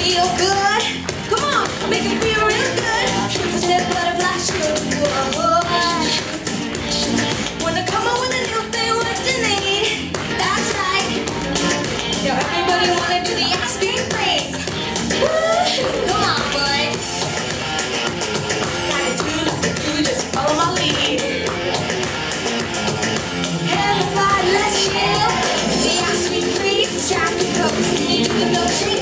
feel good. Come on, make it feel real good. Step butterfly shoe. Wanna come up with a new thing, what you need? That's right. Yo, everybody wanna do the ice cream freeze. Woo!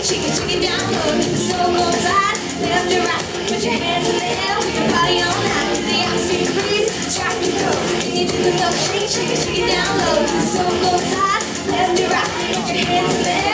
Shake it, shake it down low. So go right, left and right. Put your hands in the air. We can party all night. To the oxygen breeze, track and go. and you do the love shake? Shake it, shake it down low. So go right, left and right. Put your hands in the air.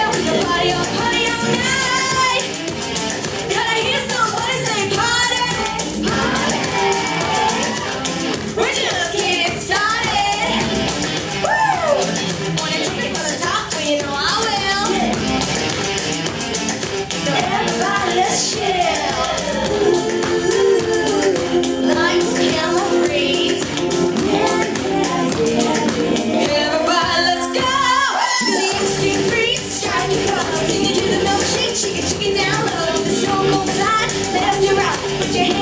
Put your